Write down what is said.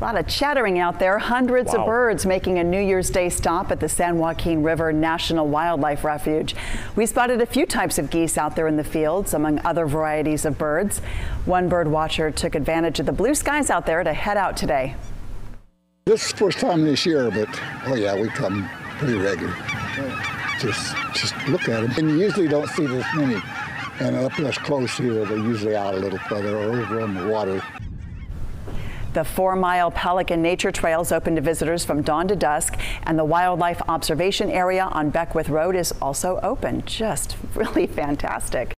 A lot of chattering out there. Hundreds Wow. of birds making a New Year's Day stop at the San Joaquin River National Wildlife Refuge. We spotted a few types of geese out there in the fields, among other varieties of birds. One bird watcher took advantage of the blue skies out there to head out today. This is the first time this year, but oh yeah, we come pretty regular. Just just look at them, and you usually don't see this many. And up this close here, they're usually out a little further or over on the water. The four mile Pelican Nature Trail is open to visitors from dawn to dusk, and the wildlife observation area on Beckwith Road is also open. Just really fantastic.